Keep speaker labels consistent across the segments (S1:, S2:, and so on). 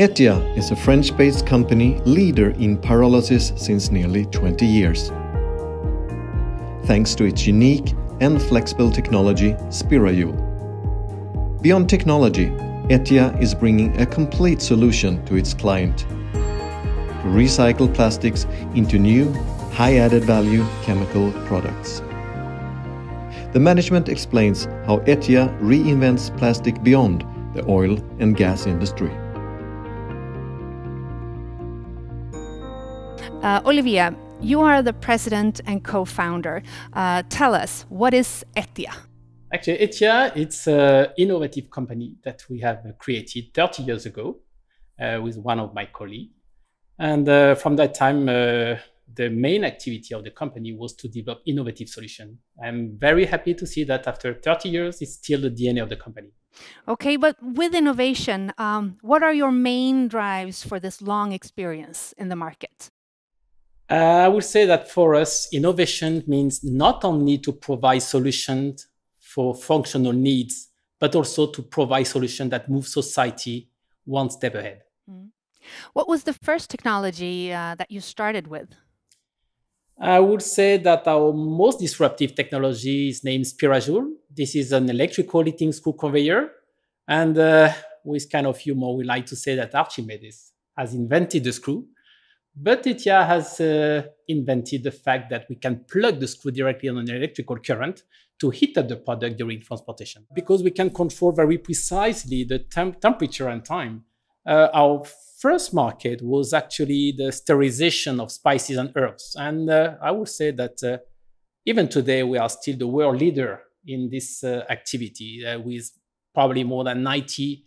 S1: Etia is a French based company leader in pyrolysis since nearly 20 years. Thanks to its unique and flexible technology, Spirajoule. Beyond technology, Etia is bringing a complete solution to its client to recycle plastics into new, high added value chemical products. The management explains how Etia reinvents plastic beyond the oil and gas industry.
S2: Uh, Olivier, you are the president and co-founder. Uh, tell us, what is Etia?
S3: Actually, Etia, it's an innovative company that we have created 30 years ago uh, with one of my colleagues. And uh, from that time, uh, the main activity of the company was to develop innovative solutions. I'm very happy to see that after 30 years, it's still the DNA of the company.
S2: Okay, but with innovation, um, what are your main drives for this long experience in the market?
S3: Uh, I would say that for us, innovation means not only to provide solutions for functional needs, but also to provide solutions that move society one step ahead. Mm.
S2: What was the first technology uh, that you started with?
S3: I would say that our most disruptive technology is named Spirajoule. This is an electrical heating screw conveyor. And uh, with kind of humor, we like to say that Archimedes has invented the screw. But Etia has uh, invented the fact that we can plug the screw directly on an electrical current to heat up the product during transportation. Because we can control very precisely the temp temperature and time, uh, our first market was actually the sterilization of spices and herbs. And uh, I would say that uh, even today, we are still the world leader in this uh, activity uh, with probably more than 90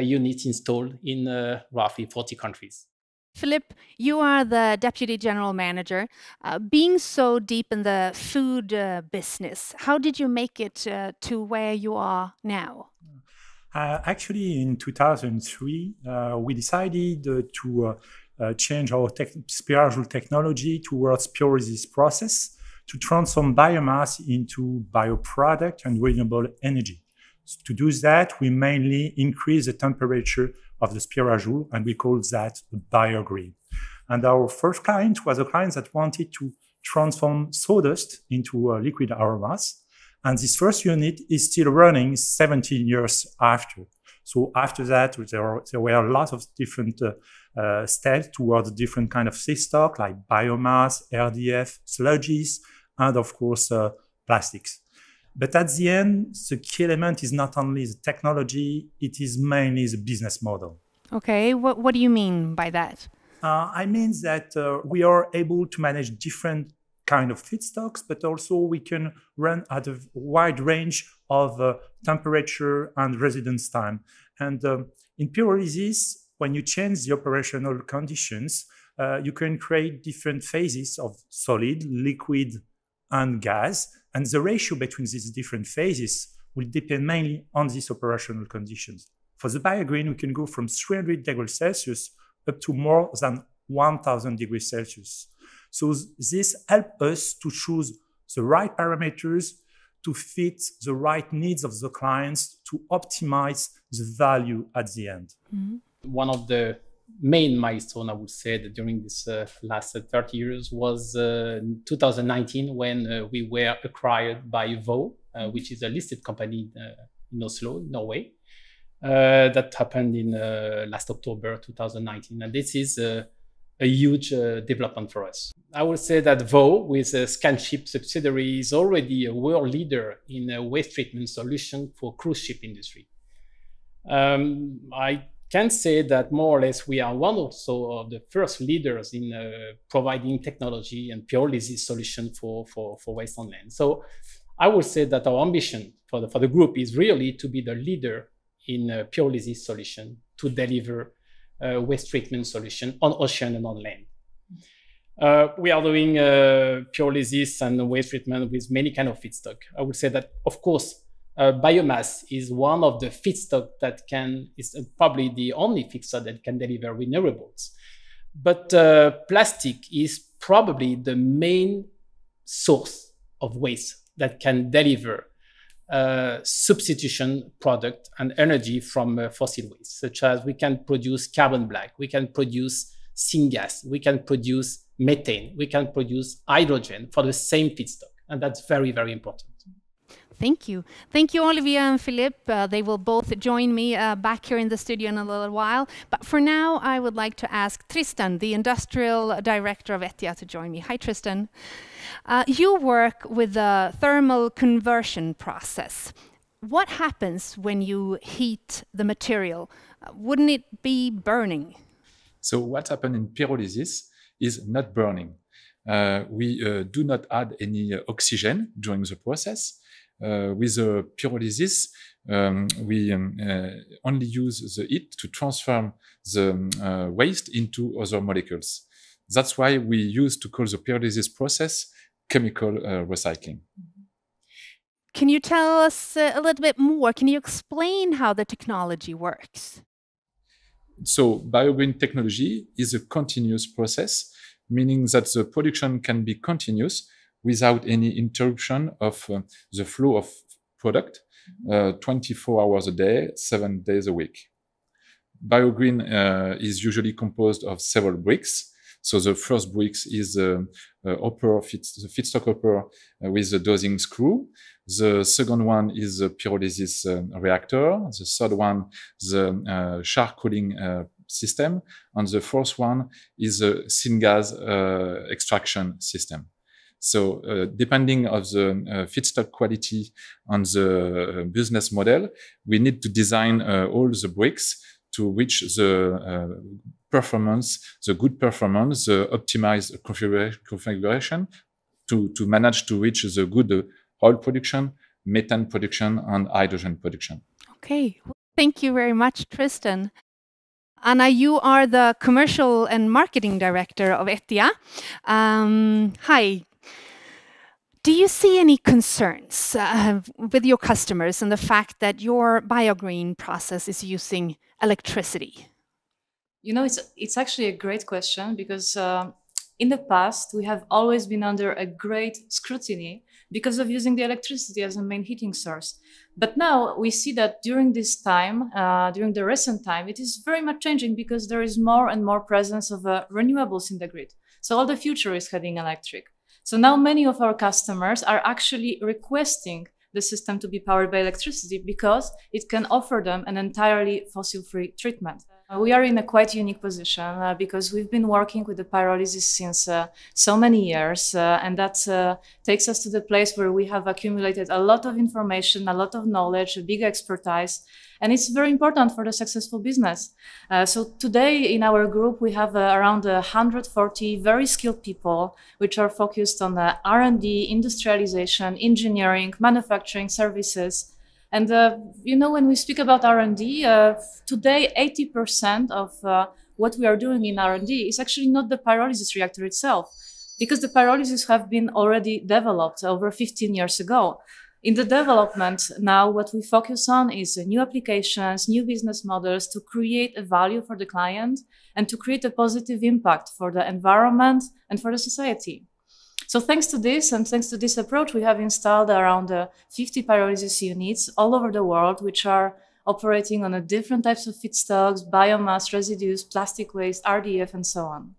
S3: units installed in roughly 40 countries.
S2: Philippe, you are the Deputy General Manager. Uh, being so deep in the food uh, business, how did you make it uh, to where you are now?
S4: Uh, actually, in 2003, uh, we decided uh, to change our Spirajoule technology towards pyrolysis process to transform biomass into bioproduct and renewable energy. So to do that, we mainly increase the temperature of the Spirajoule, and we call that the. And our first client was a client that wanted to transform sawdust into uh, liquid aromas. And this first unit is still running 17 years after. So after that, there, are, there were a lot of different uh, uh, steps towards different kind of feedstock like biomass, RDF, sludges, and of course, uh, plastics. But at the end, the key element is not only the technology, it is mainly the business model.
S2: Okay, what, what do you mean by that?
S4: Uh, I mean that uh, we are able to manage different kind of feedstocks, but also we can run at a wide range of uh, temperature and residence time. And um, in pyrolysis, when you change the operational conditions, uh, you can create different phases of solid, liquid, and gas. And the ratio between these different phases will depend mainly on these operational conditions. For the biogreen, we can go from 300 degrees Celsius up to more than 1000 degrees Celsius. So this helps us to choose the right parameters to fit the right needs of the clients to optimize the value at the end.
S3: Mm-hmm. One of the main milestone, I would say, that during this uh, last 30 years was uh, 2019 when uh, we were acquired by Vow, uh, mm-hmm. which is a listed company uh, in Oslo, Norway. Uh, that happened in last October 2019, and this is a huge development for us. I would say that Vow, with a Scanship subsidiary, is already a world leader in a waste treatment solution for cruise ship industry. Um, I can say that more or less we are one also of the first leaders in uh, providing technology and pyrolysis solution for, for, for waste on land. So I would say that our ambition for the, for the group is really to be the leader in a pyrolysis solution to deliver a waste treatment solution on ocean and on land. Uh, we are doing uh, pyrolysis and waste treatment with many kind of feedstock. I would say that, of course, uh, biomass is one of the feedstock that can is probably the only feedstock that can deliver renewables. But uh, plastic is probably the main source of waste that can deliver uh, substitution product and energy from uh, fossil waste, such as we can produce carbon black, we can produce syngas, we can produce methane, we can produce hydrogen for the same feedstock. And that's very, very important.
S2: Thank you. Thank you, Olivier and Philippe. Uh, they will both join me uh, back here in the studio in a little while. But for now, I would like to ask Tristan, the industrial director of Etia, to join me. Hi, Tristan. Uh, you work with the thermal conversion process. What happens when you heat the material? Uh, wouldn't it be burning?
S5: So, what happens in pyrolysis is not burning. Uh, we uh, do not add any oxygen during the process with the pyrolysis, um, we um, uh, only use the heat to transform the um, uh, waste into other molecules. That's why we use to call the pyrolysis process chemical recycling.
S2: Can you tell us a little bit more? Can you explain how the technology works?
S5: So, biogreen technology is a continuous process, meaning that the production can be continuous without any interruption of uh, the flow of product uh, 24 hours a day, seven days a week. Biogreen uh, is usually composed of several bricks. So the first bricks is uh, uh, upper fit, the feedstock hopper uh, with the dosing screw. The second one is the pyrolysis uh, reactor. The third one, the uh, char cooling system. And the fourth one is the syngas extraction system. So uh, depending of the uh, feedstock quality on the uh, business model, we need to design uh, all the bricks to reach the uh, performance, the good performance, the optimized configuration to, to manage to reach the good oil production, methane production, and hydrogen production.
S2: Okay. Thank you very much, Tristan. Anna, you are the commercial and marketing director of Etia. Um, hi, do you see any concerns uh, with your customers and the fact that your biogreen process is using electricity?
S6: You know, it's it's actually a great question because uh, in the past we have always been under a great scrutiny because of using the electricity as a main heating source. But now we see that during this time, uh, during the recent time, it is very much changing because there is more and more presence of uh, renewables in the grid. So all the future is heading electric. So now many of our customers are actually requesting the system to be powered by electricity because it can offer them an entirely fossil free treatment. Uh, we are in a quite unique position uh, because we've been working with the pyrolysis since uh, so many years, uh, and that uh, takes us to the place where we have accumulated a lot of information, a lot of knowledge, a big expertise, and it's very important for the successful business. Uh, so today in our group we have around 140 very skilled people, which are focused on R&D, industrialization, engineering, manufacturing, services. And uh, you know, when we speak about R&D, uh, today 80% of uh, what we are doing in R&D is actually not the pyrolysis reactor itself, because the pyrolysis have been already developed over 15 years ago. In the development now, what we focus on is new applications, new business models to create a value for the client and to create a positive impact for the environment and for the society. So thanks to this and thanks to this approach, we have installed around uh, 50 pyrolysis units all over the world, which are operating on different types of feedstocks, biomass, residues, plastic waste, RDF, and so on.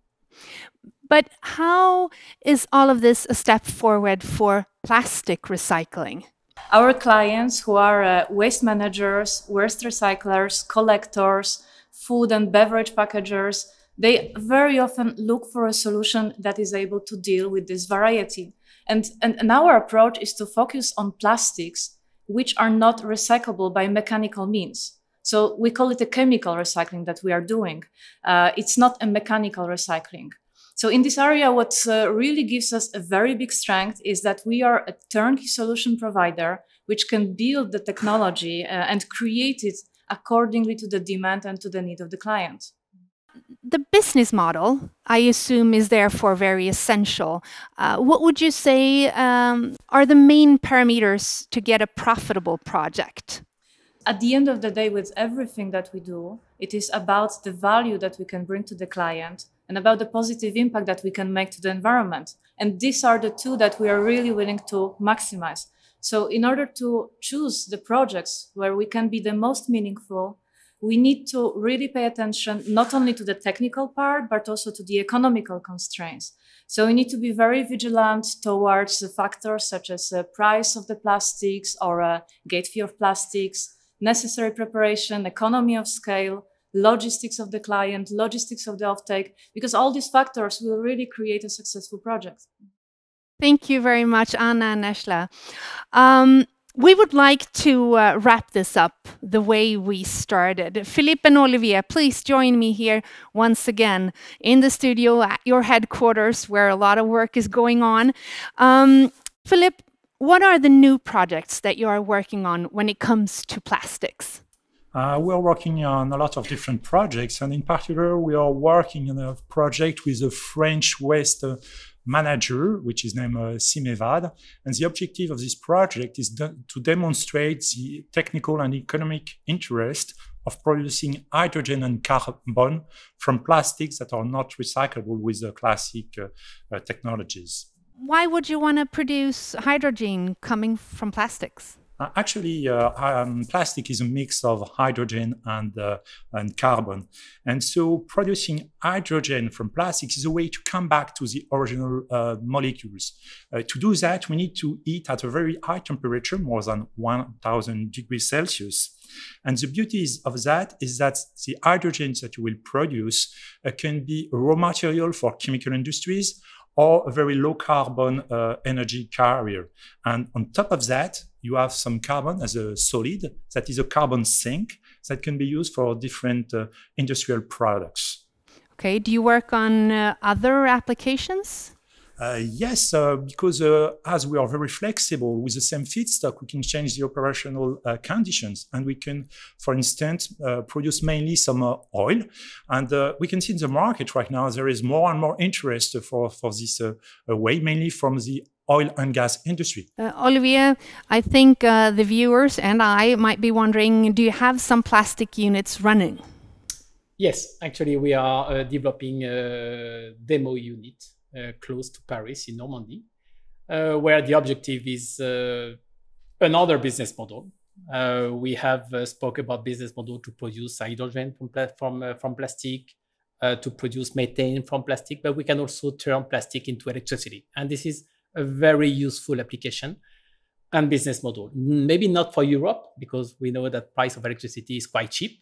S2: But how is all of this a step forward for plastic recycling?
S6: Our clients, who are uh, waste managers, waste recyclers, collectors, food and beverage packagers, they very often look for a solution that is able to deal with this variety. And, and, and our approach is to focus on plastics which are not recyclable by mechanical means. So we call it a chemical recycling that we are doing. Uh, it's not a mechanical recycling. So in this area, what uh, really gives us a very big strength is that we are a turnkey solution provider, which can build the technology uh, and create it accordingly to the demand and to the need of the client.
S2: The business model, I assume, is therefore very essential. Uh, what would you say um, are the main parameters to get a profitable project?
S6: At the end of the day, with everything that we do, it is about the value that we can bring to the client and about the positive impact that we can make to the environment. And these are the two that we are really willing to maximize. So in order to choose the projects where we can be the most meaningful, we need to really pay attention not only to the technical part, but also to the economical constraints. So we need to be very vigilant towards the factors such as the price of the plastics or a gate fee of plastics, necessary preparation, economy of scale, logistics of the client, logistics of the offtake, because all these factors will really create a successful project.
S2: Thank you very much, Anna and Neshla. Um, we would like to uh, wrap this up the way we started. Philippe and Olivier, please join me here once again in the studio at your headquarters where a lot of work is going on. Um, Philippe, what are the new projects that you are working on when it comes to plastics?
S4: Uh, we're working on a lot of different projects, and in particular, we are working on a project with a French waste uh, manager, which is named uh, Simevad. And the objective of this project is to demonstrate the technical and economic interest of producing hydrogen and carbon from plastics that are not recyclable with the classic uh, uh, technologies
S2: why would you want to produce hydrogen coming from plastics?
S4: Uh, actually, uh, um, plastic is a mix of hydrogen and, uh, and carbon. And so producing hydrogen from plastics is a way to come back to the original molecules. To do that, we need to heat at a very high temperature, more than 1000 degrees Celsius. And the beauty of that is that the hydrogen that you will produce uh, can be raw material for chemical industries or a very low carbon uh, energy carrier. And on top of that, you have some carbon as a solid that is a carbon sink that can be used for different uh, industrial products.
S2: Okay, do you work on uh, other applications?
S4: Uh, yes, uh, because uh, as we are very flexible with the same feedstock, we can change the operational uh, conditions, and we can, for instance, uh, produce mainly some uh, oil. And we can see in the market right now there is more and more interest for for this way, mainly from the oil and gas industry.
S2: Uh, Olivier, I think uh, the viewers and I might be wondering: Do you have some plastic units running?
S3: Yes, actually, we are uh, developing a demo unit uh, close to Paris in Normandy, uh, where the objective is uh, another business model. we have spoke about business model to produce hydrogen from, from, from plastic, to produce methane from plastic, but we can also turn plastic into electricity. And this is a very useful application and business model. Maybe not for Europe because we know that price of electricity is quite cheap,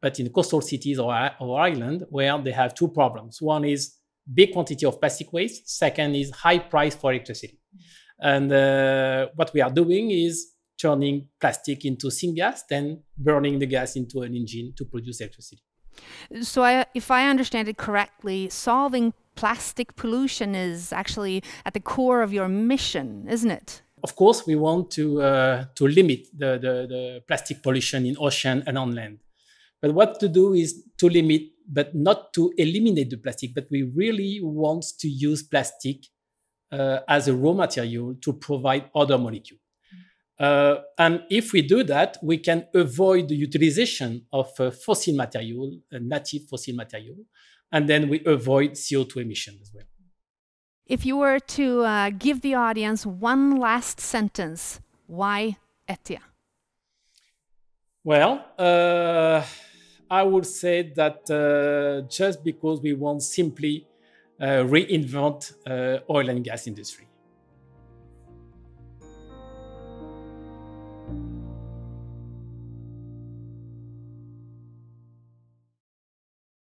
S3: but in coastal cities or, or island where they have two problems. One is big quantity of plastic waste. Second is high price for electricity. And uh, what we are doing is turning plastic into syngas, then burning the gas into an engine to produce electricity.
S2: So, I, if I understand it correctly, solving plastic pollution is actually at the core of your mission, isn't it?
S3: Of course, we want to uh, to limit the, the, the plastic pollution in ocean and on land. But what to do is to limit, but not to eliminate the plastic, but we really want to use plastic uh, as a raw material to provide other molecules. Uh, and if we do that, we can avoid the utilization of uh, fossil material, native fossil material, and then we avoid CO2 emission as well.
S2: If you were to uh, give the audience one last sentence, why ETIA?
S3: Well, uh, I would say that uh, just because we want simply uh, reinvent uh, oil and gas industry.